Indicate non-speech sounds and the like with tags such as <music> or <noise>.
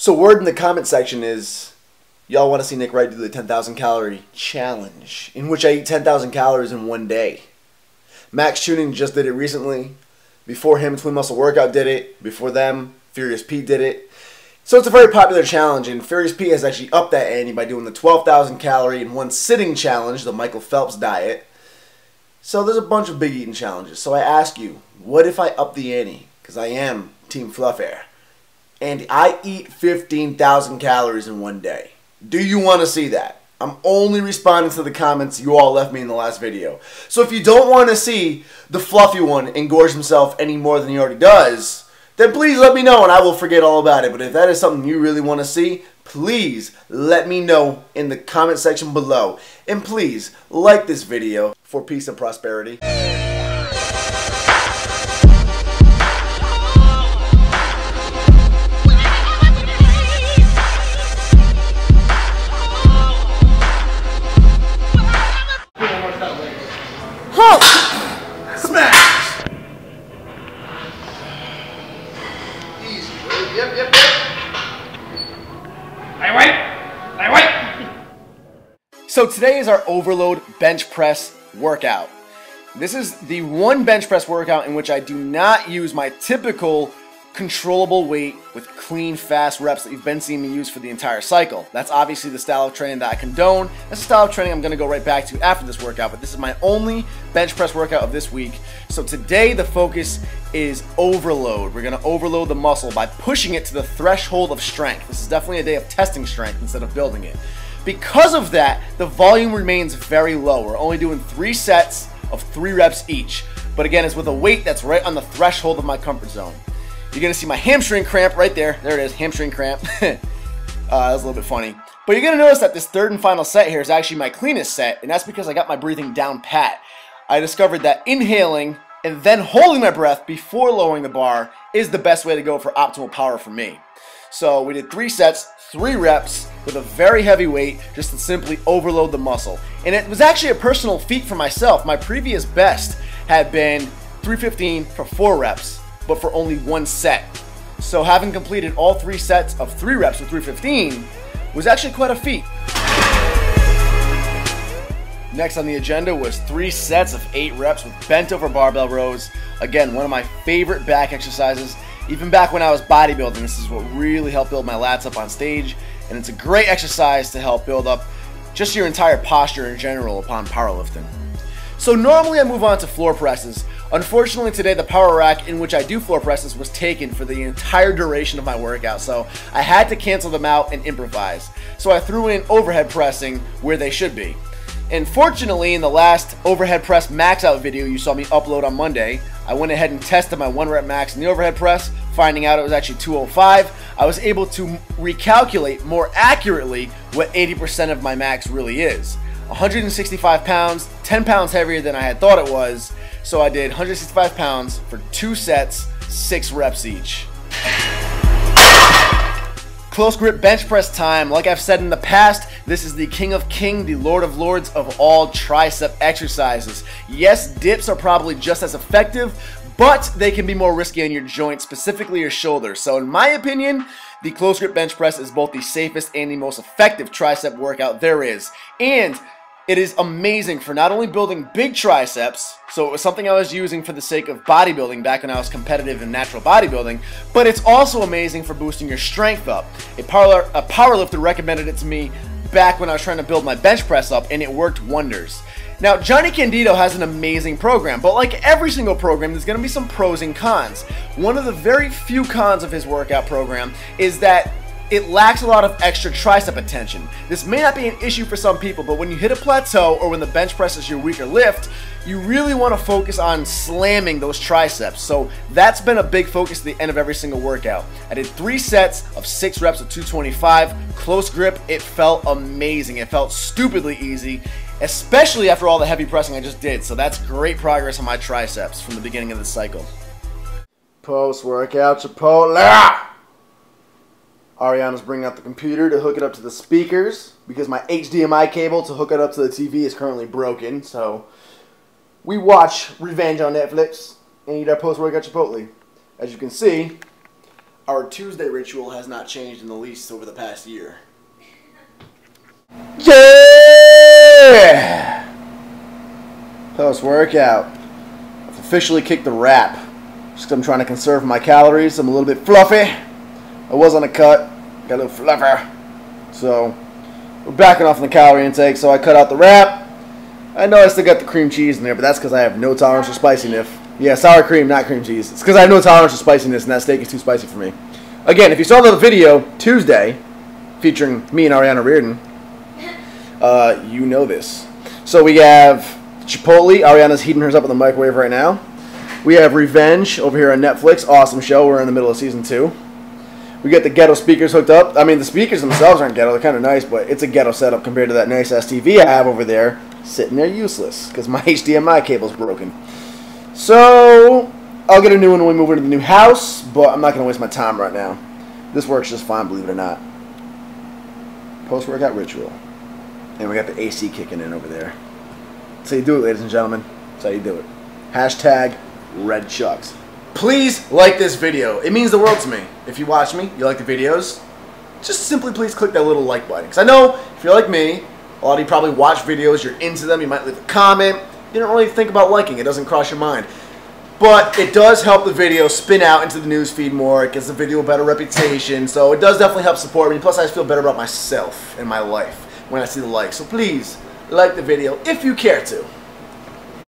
So word in the comment section is y'all want to see Nick Wright do the 10,000 calorie challenge, in which I eat 10,000 calories in one day. Max Tuning just did it recently. Before him, Twin Muscle Workout did it. Before them, Furious Pete did it. So it's a very popular challenge, and Furious Pete has actually upped that ante by doing the 12,000 calorie in one sitting challenge, the Michael Phelps diet. So there's a bunch of big eating challenges. So I ask you, what if I up the ante? Because I am Team Fluff Air and I eat 15,000 calories in one day. Do you want to see that? I'm only responding to the comments you all left me in the last video. So if you don't want to see the fluffy one engorge himself any more than he already does, then please let me know and I will forget all about it. But if that is something you really want to see, please let me know in the comment section below. And please like this video for peace and prosperity. Yep, yep, yep. I wait. I wait. So today is our overload bench press workout. This is the one bench press workout in which I do not use my typical controllable weight with clean, fast reps that you've been seeing me use for the entire cycle. That's obviously the style of training that I condone. That's the style of training I'm going to go right back to after this workout, but this is my only bench press workout of this week. So today the focus is overload. We're going to overload the muscle by pushing it to the threshold of strength. This is definitely a day of testing strength instead of building it. Because of that, the volume remains very low. We're only doing three sets of three reps each. But again, it's with a weight that's right on the threshold of my comfort zone. You're gonna see my hamstring cramp right there. There it is, hamstring cramp. <laughs> uh, that was a little bit funny. But you're gonna notice that this third and final set here is actually my cleanest set, and that's because I got my breathing down pat. I discovered that inhaling and then holding my breath before lowering the bar is the best way to go for optimal power for me. So we did three sets, three reps with a very heavy weight just to simply overload the muscle. And it was actually a personal feat for myself. My previous best had been 315 for four reps but for only one set. So having completed all three sets of three reps with 315 was actually quite a feat. Next on the agenda was three sets of eight reps with bent over barbell rows. Again, one of my favorite back exercises. Even back when I was bodybuilding, this is what really helped build my lats up on stage. And it's a great exercise to help build up just your entire posture in general upon powerlifting. So normally I move on to floor presses, Unfortunately today the power rack in which I do floor presses was taken for the entire duration of my workout so I had to cancel them out and improvise. So I threw in overhead pressing where they should be. And fortunately in the last overhead press max out video you saw me upload on Monday, I went ahead and tested my one rep max in the overhead press, finding out it was actually 205. I was able to recalculate more accurately what 80% of my max really is. 165 pounds, 10 pounds heavier than I had thought it was, so I did 165 pounds for two sets, six reps each. Close grip bench press time. Like I've said in the past, this is the king of king, the lord of lords of all tricep exercises. Yes, dips are probably just as effective, but they can be more risky on your joints, specifically your shoulders. So in my opinion, the close grip bench press is both the safest and the most effective tricep workout there is. And it is amazing for not only building big triceps, so it was something I was using for the sake of bodybuilding back when I was competitive in natural bodybuilding, but it's also amazing for boosting your strength up. A, power, a powerlifter recommended it to me back when I was trying to build my bench press up, and it worked wonders. Now, Jonnie Candito has an amazing program, but like every single program, there's going to be some pros and cons. One of the very few cons of his workout program is that it lacks a lot of extra tricep attention. This may not be an issue for some people, but when you hit a plateau or when the bench press is your weaker lift, you really want to focus on slamming those triceps. So that's been a big focus at the end of every single workout. I did three sets of six reps of 225. Close grip, it felt amazing. It felt stupidly easy, especially after all the heavy pressing I just did. So that's great progress on my triceps from the beginning of the cycle. Post workout Chipotle. Ariana's bringing out the computer to hook it up to the speakers because my HDMI cable to hook it up to the TV is currently broken. So we watch Revenge on Netflix and eat our post-workout Chipotle. As you can see, Our Tuesday ritual has not changed in the least over the past year. Yeah! Post workout. I've officially kicked the wrap. Just I'm trying to conserve my calories. I'm a little bit fluffy. I was on a cut, got a little fluffer. So, we're backing off on the calorie intake, so I cut out the wrap. I know I still got the cream cheese in there, but that's because I have no tolerance for spiciness. Yeah, sour cream, not cream cheese. It's because I have no tolerance for spiciness, and that steak is too spicy for me. Again, if you saw the video Tuesday, featuring me and Ariana Reardon, uh, you know this. So we have Chipotle. Ariana's heating hers up in the microwave right now. We have Revenge over here on Netflix. Awesome show. We're in the middle of season two. We got the ghetto speakers hooked up. I mean, the speakers themselves aren't ghetto. They're kind of nice, but it's a ghetto setup compared to that nice ass TV I have over there, sitting there useless because my <laughs> HDMI cable's broken. So I'll get a new one when we move into the new house, but I'm not gonna waste my time right now. This works just fine, believe it or not. Post workout ritual, and we got the AC kicking in over there. That's how you do it, ladies and gentlemen. That's how you do it. Hashtag Red Chucks. Please like this video. It means the world to me. If you watch me, you like the videos, just simply please click that little like button. Because I know if you're like me, a lot of you probably watch videos, you're into them, you might leave a comment. You don't really think about liking it, doesn't cross your mind. But it does help the video spin out into the news feed more. It gives the video a better reputation. So it does definitely help support me. Plus, I feel better about myself and my life when I see the likes. So please like the video if you care to.